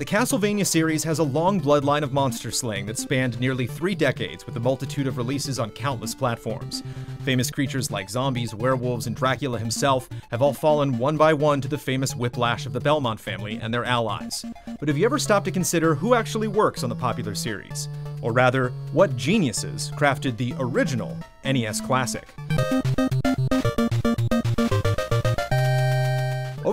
The Castlevania series has a long bloodline of monster slaying that spanned nearly three decades with a multitude of releases on countless platforms. Famous creatures like zombies, werewolves, and Dracula himself have all fallen one by one to the famous whiplash of the Belmont family and their allies. But have you ever stopped to consider who actually works on the popular series? Or rather, what geniuses crafted the original NES classic?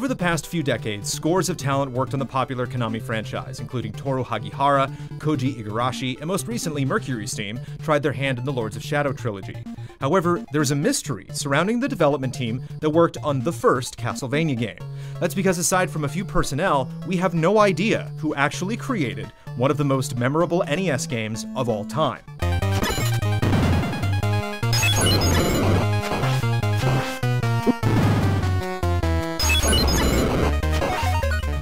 Over the past few decades, scores of talent worked on the popular Konami franchise, including Toru Hagihara, Koji Igarashi, and most recently Mercury Steam tried their hand in the Lords of Shadow trilogy. However, there's a mystery surrounding the development team that worked on the first Castlevania game. That's because aside from a few personnel, we have no idea who actually created one of the most memorable NES games of all time.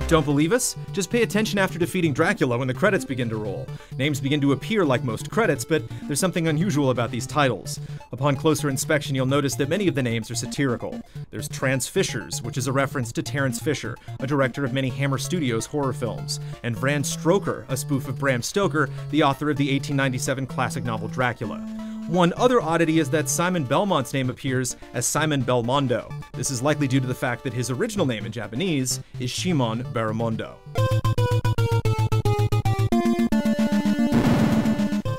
Don't believe us? Just pay attention after defeating Dracula when the credits begin to roll. Names begin to appear like most credits, but there's something unusual about these titles. Upon closer inspection, you'll notice that many of the names are satirical. There's Trans Fishers, which is a reference to Terence Fisher, a director of many Hammer Studios horror films, and Vram Stoker, a spoof of Bram Stoker, the author of the 1897 classic novel Dracula. One other oddity is that Simon Belmont's name appears as Simon Belmondo. This is likely due to the fact that his original name in Japanese is Shimon Baramondo.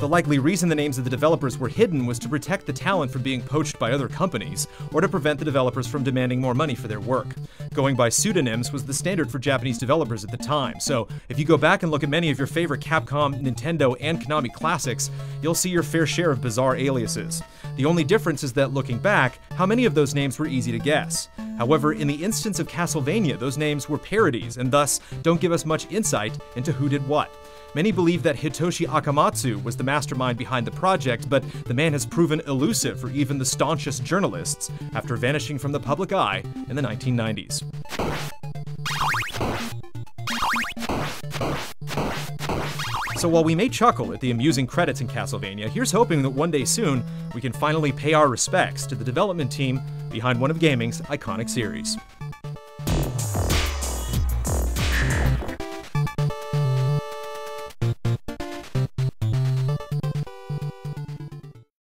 The likely reason the names of the developers were hidden was to protect the talent from being poached by other companies, or to prevent the developers from demanding more money for their work. Going by pseudonyms was the standard for Japanese developers at the time, so if you go back and look at many of your favorite Capcom, Nintendo, and Konami classics, you'll see your fair share of bizarre aliases. The only difference is that looking back, how many of those names were easy to guess. However, in the instance of Castlevania, those names were parodies and thus don't give us much insight into who did what. Many believe that Hitoshi Akamatsu was the mastermind behind the project, but the man has proven elusive for even the staunchest journalists after vanishing from the public eye in the 1990s. So while we may chuckle at the amusing credits in Castlevania, here's hoping that one day soon we can finally pay our respects to the development team behind one of gaming's iconic series.